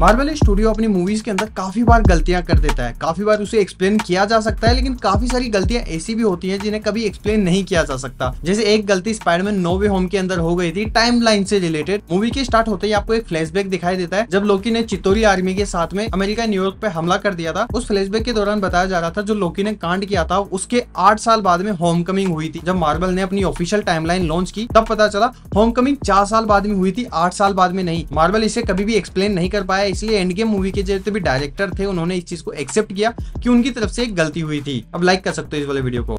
Marvel studio अपनी movies के अंदर काफ़ी बार गलतियाँ कर देता है। काफ़ी बार उसे एक्सप्लेन किया जा सकता है, लेकिन काफ़ी सारी गलतियाँ ऐसी भी होती हैं जिन्हें कभी एक्सप्लेन नहीं किया जा सकता। जैसे एक गलती स्पाइडरमैन नोवे होम के अंदर हो गई थी टाइम से रिलेटेड मूवी के स्टार्ट होते ही आपको एक फ्लैशबैक दिखाई देता है, जब लोकी ने चित्तौरी आर्मी के साथ में अमेरिका न्यूयॉर्क पे हमला कर दिया था। उस फ्लैशबैक के दौरान बताया जा रहा था, जो लोकी ने कांड किया था, उसके आठ साल बाद में होम कमिंग हुई थी। जब मार्बल ने अपनी ऑफिशियल टाइमलाइन लॉन्च की, तब पता चला होम कमिंग चार साल बाद में हुई थी, आठ साल बाद में नहीं। मार्बल इसे कभी भी एक्सप्लेन नहीं कर पाया इसलिए एंड गेम मूवी के जितने भी डायरेक्टर थे, उन्होंने इस चीज़ को एक्सेप्ट किया कि उनकी तरफ़ से एक गलती हुई थी। अब लाइक कर सकते हो इस वाले वीडियो को।